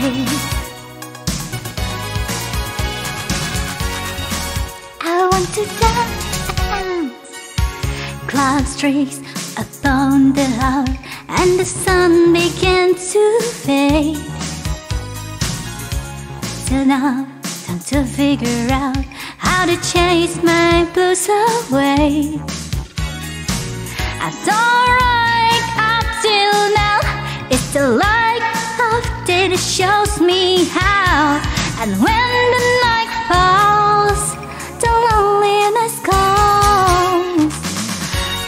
I want to dance. Cloud streaks upon the heart, and the sun began to fade. Till now, time to figure out how to chase my blues away. I saw right up till now, it's the light day that shows me how. And when the night falls, the loneliness comes.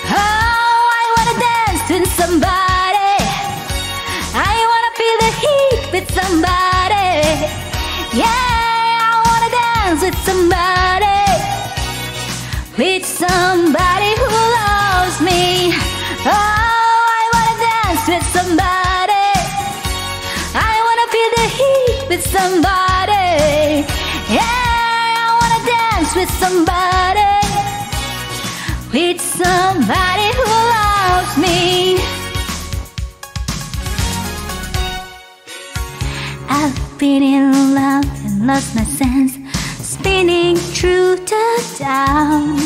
Oh, I wanna dance with somebody. I wanna feel the heat with somebody. Yeah, I wanna dance with somebody. With somebody who loves me. Oh, I wanna dance with somebody. Somebody. Yeah, I wanna dance with somebody. With somebody who loves me. I've been in love and lost my sense, spinning through the town.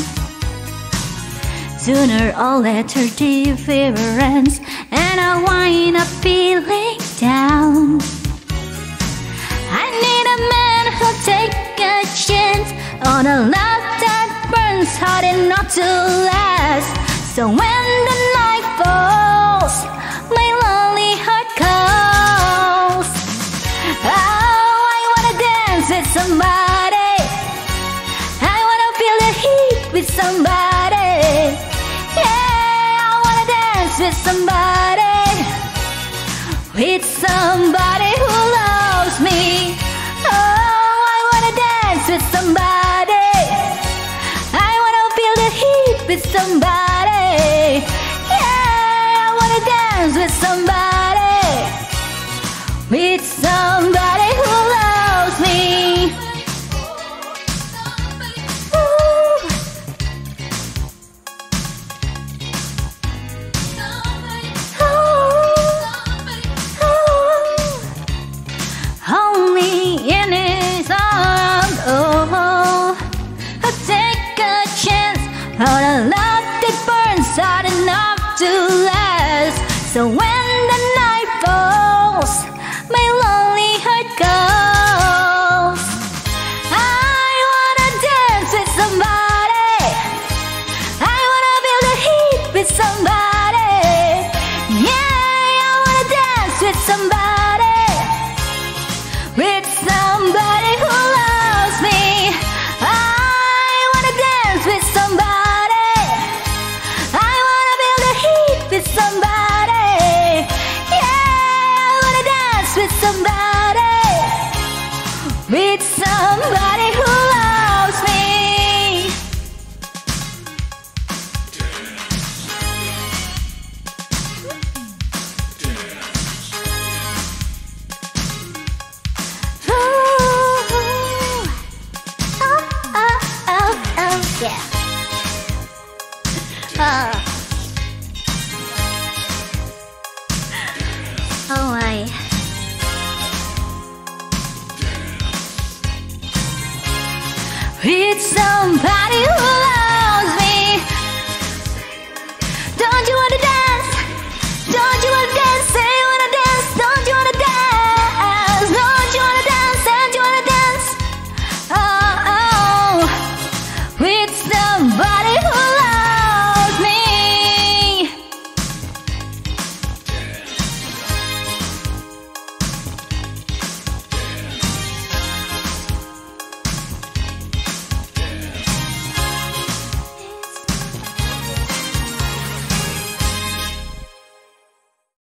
Sooner or later, the and I wind up feeling down. Hard enough to last. So when the night falls, my lonely heart calls. Oh, I wanna dance with somebody. I wanna feel the heat with somebody. Yeah, I wanna dance with somebody. With somebody with somebody. Yeah, I wanna dance with With somebody who loves me. Ooh. Oh, oh, oh, oh, yeah. Oh. It's somebody who